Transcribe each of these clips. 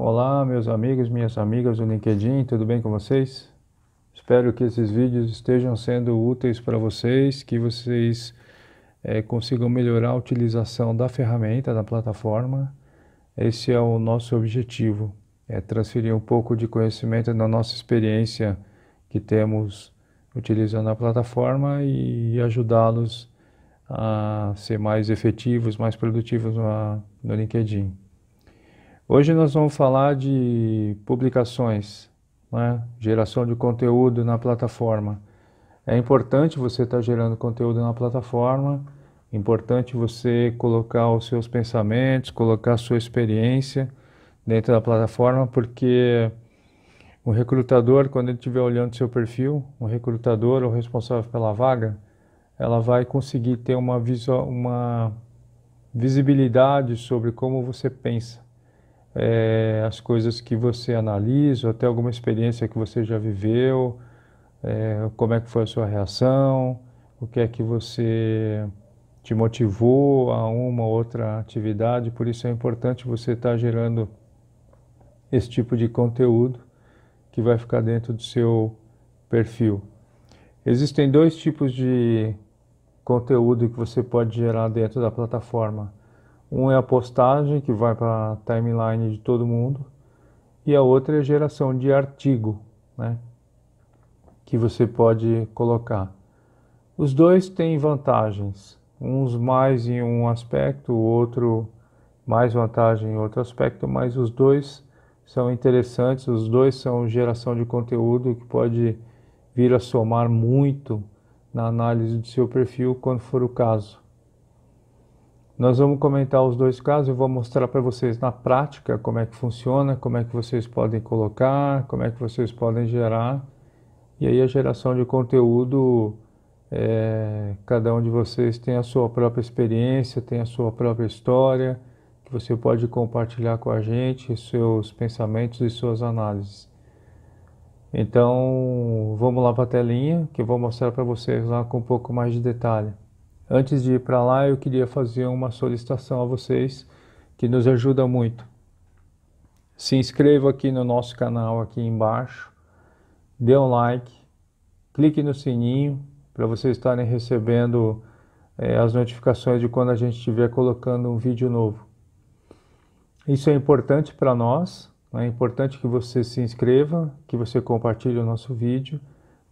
Olá, meus amigos, minhas amigas do LinkedIn, tudo bem com vocês? Espero que esses vídeos estejam sendo úteis para vocês, que vocês é, consigam melhorar a utilização da ferramenta, da plataforma. Esse é o nosso objetivo, é transferir um pouco de conhecimento da nossa experiência que temos utilizando a plataforma e ajudá-los a ser mais efetivos, mais produtivos no, no LinkedIn. Hoje nós vamos falar de publicações, né? geração de conteúdo na plataforma. É importante você estar tá gerando conteúdo na plataforma, importante você colocar os seus pensamentos, colocar a sua experiência dentro da plataforma, porque o recrutador, quando ele estiver olhando seu perfil, o recrutador ou responsável pela vaga, ela vai conseguir ter uma, uma visibilidade sobre como você pensa é, as coisas que você analisa, até alguma experiência que você já viveu, é, como é que foi a sua reação, o que é que você te motivou a uma ou outra atividade, por isso é importante você estar tá gerando esse tipo de conteúdo que vai ficar dentro do seu perfil. Existem dois tipos de conteúdo que você pode gerar dentro da plataforma. Um é a postagem, que vai para a timeline de todo mundo, e a outra é a geração de artigo, né, que você pode colocar. Os dois têm vantagens, uns mais em um aspecto, o outro mais vantagem em outro aspecto, mas os dois são interessantes, os dois são geração de conteúdo que pode vir a somar muito na análise do seu perfil quando for o caso. Nós vamos comentar os dois casos, eu vou mostrar para vocês na prática como é que funciona, como é que vocês podem colocar, como é que vocês podem gerar. E aí a geração de conteúdo, é, cada um de vocês tem a sua própria experiência, tem a sua própria história, que você pode compartilhar com a gente, seus pensamentos e suas análises. Então, vamos lá para a telinha, que eu vou mostrar para vocês lá com um pouco mais de detalhe. Antes de ir para lá, eu queria fazer uma solicitação a vocês que nos ajuda muito. Se inscreva aqui no nosso canal aqui embaixo, dê um like, clique no sininho para vocês estarem recebendo é, as notificações de quando a gente estiver colocando um vídeo novo. Isso é importante para nós, é importante que você se inscreva, que você compartilhe o nosso vídeo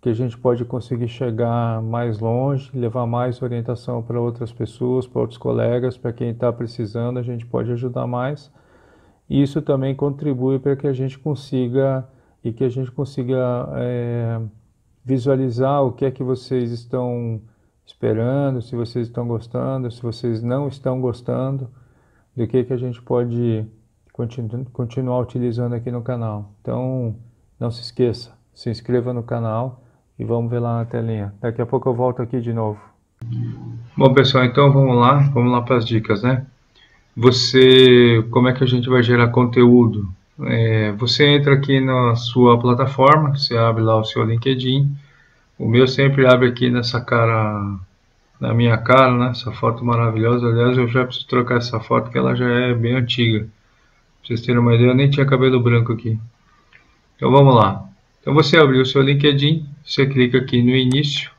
que a gente pode conseguir chegar mais longe, levar mais orientação para outras pessoas, para outros colegas, para quem está precisando, a gente pode ajudar mais. E isso também contribui para que a gente consiga e que a gente consiga é, visualizar o que é que vocês estão esperando, se vocês estão gostando, se vocês não estão gostando, do que que a gente pode continu continuar utilizando aqui no canal. Então, não se esqueça, se inscreva no canal e vamos ver lá na telinha. Daqui a pouco eu volto aqui de novo. Bom pessoal, então vamos lá, vamos lá para as dicas, né? Você, como é que a gente vai gerar conteúdo? É, você entra aqui na sua plataforma, você abre lá o seu LinkedIn. O meu sempre abre aqui nessa cara, na minha cara, né? Essa foto maravilhosa. Aliás, eu já preciso trocar essa foto, que ela já é bem antiga. Pra vocês terem uma ideia, eu nem tinha cabelo branco aqui. Então vamos lá. Então você abriu o seu LinkedIn, você clica aqui no início,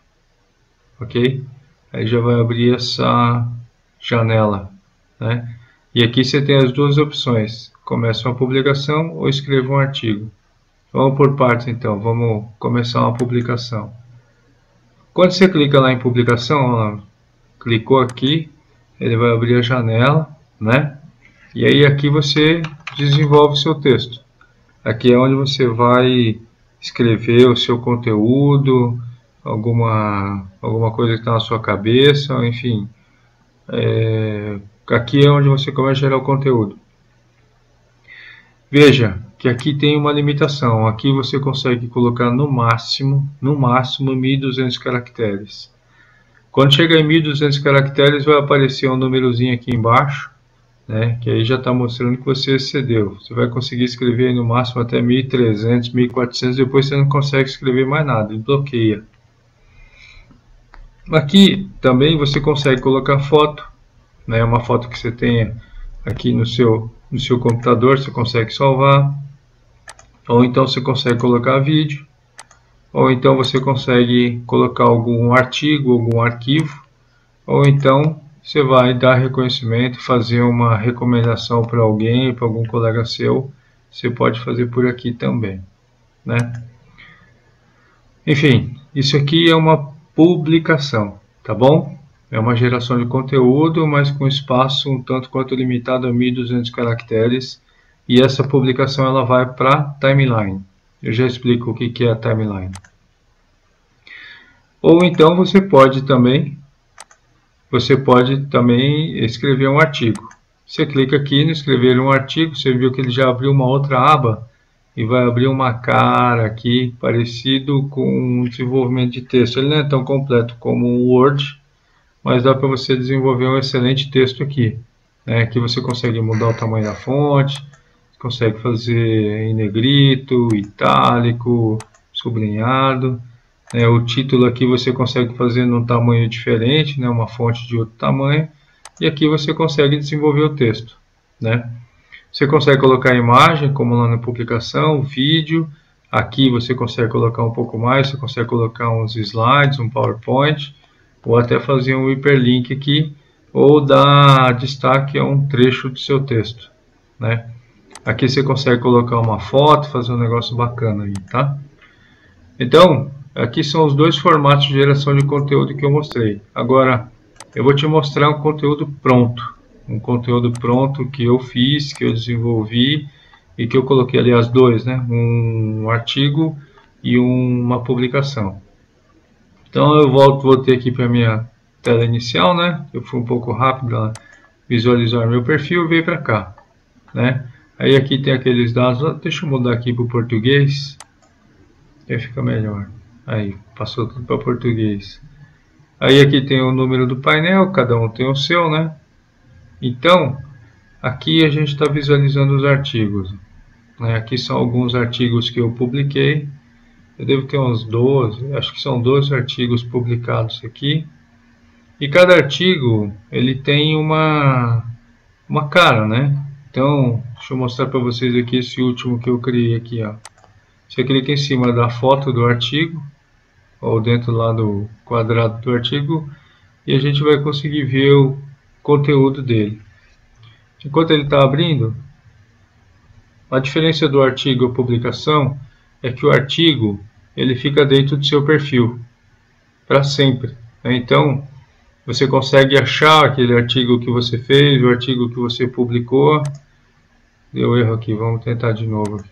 ok? Aí já vai abrir essa janela, né? E aqui você tem as duas opções, começa uma publicação ou escreva um artigo. Vamos por partes então, vamos começar uma publicação. Quando você clica lá em publicação, clicou aqui, ele vai abrir a janela, né? E aí aqui você desenvolve seu texto. Aqui é onde você vai escrever o seu conteúdo, alguma, alguma coisa que está na sua cabeça, enfim. É, aqui é onde você começa a gerar o conteúdo. Veja que aqui tem uma limitação. Aqui você consegue colocar no máximo, no máximo 1200 caracteres. Quando chegar em 1200 caracteres vai aparecer um númerozinho aqui embaixo né? que aí já está mostrando que você excedeu. Você vai conseguir escrever no máximo até 1.300, 1.400, depois você não consegue escrever mais nada, ele bloqueia. Aqui também você consegue colocar foto, né? uma foto que você tenha aqui no seu no seu computador, você consegue salvar, ou então você consegue colocar vídeo, ou então você consegue colocar algum artigo, algum arquivo, ou então você vai dar reconhecimento, fazer uma recomendação para alguém, para algum colega seu, você pode fazer por aqui também, né? Enfim, isso aqui é uma publicação, tá bom? É uma geração de conteúdo, mas com espaço um tanto quanto limitado a 1200 caracteres, e essa publicação ela vai para timeline. Eu já explico o que é a timeline. Ou então você pode também você pode também escrever um artigo. Você clica aqui no escrever um artigo, você viu que ele já abriu uma outra aba e vai abrir uma cara aqui parecido com o desenvolvimento de texto. Ele não é tão completo como o Word, mas dá para você desenvolver um excelente texto aqui. Né? Aqui você consegue mudar o tamanho da fonte, consegue fazer em negrito, itálico, sublinhado. É, o título aqui você consegue fazer num tamanho diferente, né, uma fonte de outro tamanho, e aqui você consegue desenvolver o texto. Né? Você consegue colocar imagem, como lá na publicação, vídeo, aqui você consegue colocar um pouco mais, você consegue colocar uns slides, um PowerPoint, ou até fazer um hiperlink aqui, ou dar destaque a um trecho do seu texto. Né? Aqui você consegue colocar uma foto, fazer um negócio bacana aí, tá? Então, Aqui são os dois formatos de geração de conteúdo que eu mostrei. Agora, eu vou te mostrar um conteúdo pronto. Um conteúdo pronto que eu fiz, que eu desenvolvi e que eu coloquei, aliás, dois, né? Um artigo e uma publicação. Então eu volto, voltei aqui para a minha tela inicial, né? Eu fui um pouco rápido a visualizar meu perfil e veio para cá, né? Aí aqui tem aqueles dados, deixa eu mudar aqui para o português, aí fica melhor. Aí, passou tudo para português. Aí aqui tem o número do painel, cada um tem o seu, né? Então, aqui a gente está visualizando os artigos. Né? Aqui são alguns artigos que eu publiquei. Eu devo ter uns 12, acho que são 12 artigos publicados aqui. E cada artigo, ele tem uma, uma cara, né? Então, deixa eu mostrar para vocês aqui esse último que eu criei aqui, ó. Você clica em cima da foto do artigo, ou dentro lá do quadrado do artigo e a gente vai conseguir ver o conteúdo dele. Enquanto ele está abrindo, a diferença do artigo à publicação é que o artigo ele fica dentro do seu perfil para sempre. Né? Então, você consegue achar aquele artigo que você fez, o artigo que você publicou. Deu erro aqui, vamos tentar de novo.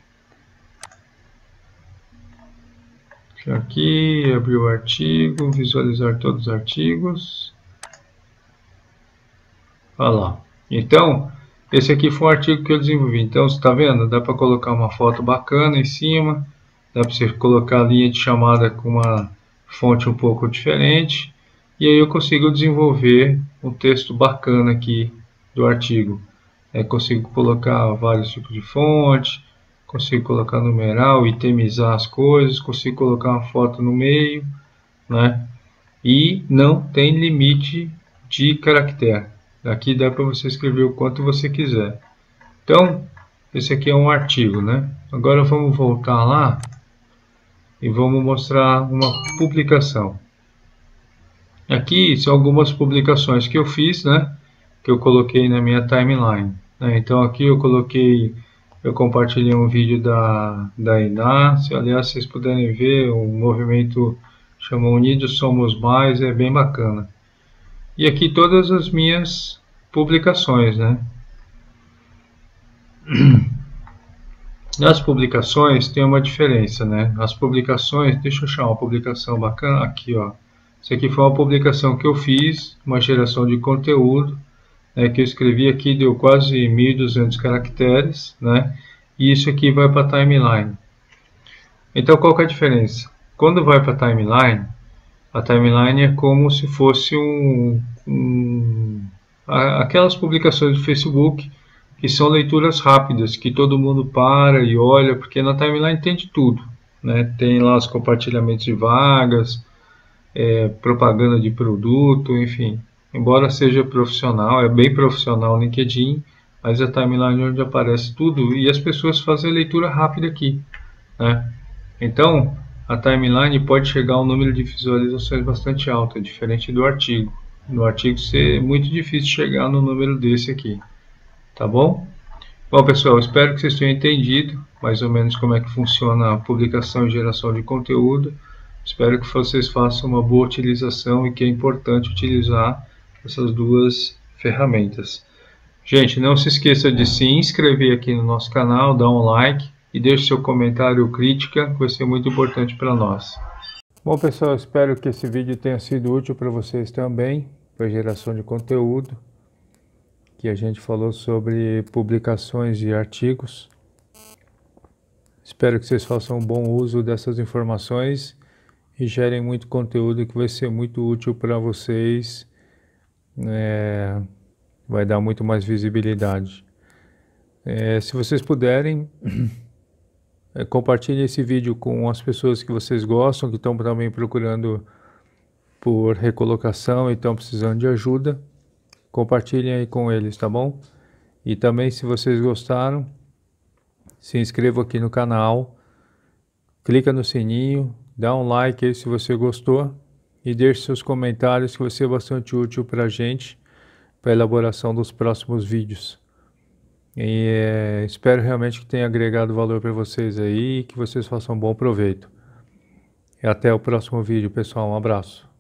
Aqui, abrir o artigo, visualizar todos os artigos. Olha lá. Então, esse aqui foi um artigo que eu desenvolvi. Então, você está vendo? Dá para colocar uma foto bacana em cima. Dá para você colocar a linha de chamada com uma fonte um pouco diferente. E aí eu consigo desenvolver um texto bacana aqui do artigo. É, consigo colocar vários tipos de fonte, consigo colocar numeral, itemizar as coisas, consigo colocar uma foto no meio, né? E não tem limite de caractere. Aqui dá para você escrever o quanto você quiser. Então, esse aqui é um artigo, né? Agora vamos voltar lá e vamos mostrar uma publicação. Aqui são algumas publicações que eu fiz, né? Que eu coloquei na minha timeline. Né? Então aqui eu coloquei eu compartilhei um vídeo da, da Inácio, aliás, vocês puderem ver, o movimento chama Unidos Somos Mais, é bem bacana. E aqui todas as minhas publicações, né? Nas publicações tem uma diferença, né? As publicações, deixa eu achar uma publicação bacana, aqui ó. Isso aqui foi uma publicação que eu fiz, uma geração de conteúdo, né, que eu escrevi aqui deu quase 1.200 caracteres, né, e isso aqui vai para a timeline. Então qual que é a diferença? Quando vai para a timeline, a timeline é como se fosse um, um, aquelas publicações do Facebook que são leituras rápidas, que todo mundo para e olha, porque na timeline tem de tudo. Né? Tem lá os compartilhamentos de vagas, é, propaganda de produto, enfim embora seja profissional, é bem profissional o LinkedIn, mas a timeline onde aparece tudo e as pessoas fazem a leitura rápida aqui. Né? Então, a timeline pode chegar a um número de visualizações bastante alto, diferente do artigo. No artigo é muito difícil chegar no número desse aqui. Tá bom? Bom, pessoal, espero que vocês tenham entendido mais ou menos como é que funciona a publicação e geração de conteúdo. Espero que vocês façam uma boa utilização e que é importante utilizar essas duas ferramentas. Gente, não se esqueça de se inscrever aqui no nosso canal, dar um like e deixe seu comentário ou crítica, que vai ser muito importante para nós. Bom pessoal, espero que esse vídeo tenha sido útil para vocês também, para geração de conteúdo, que a gente falou sobre publicações e artigos. Espero que vocês façam um bom uso dessas informações e gerem muito conteúdo que vai ser muito útil para vocês, é, vai dar muito mais visibilidade. É, se vocês puderem, É, compartilhe esse vídeo com as pessoas que vocês gostam, que estão também procurando por recolocação e estão precisando de ajuda. Compartilhem aí com eles, tá bom? E também, se vocês gostaram, se inscreva aqui no canal, clica no sininho, dá um like aí se você gostou e deixe seus comentários que vai ser bastante útil para a gente, para a elaboração dos próximos vídeos. E é, espero realmente que tenha agregado valor para vocês aí e que vocês façam um bom proveito. E até o próximo vídeo, pessoal. Um abraço.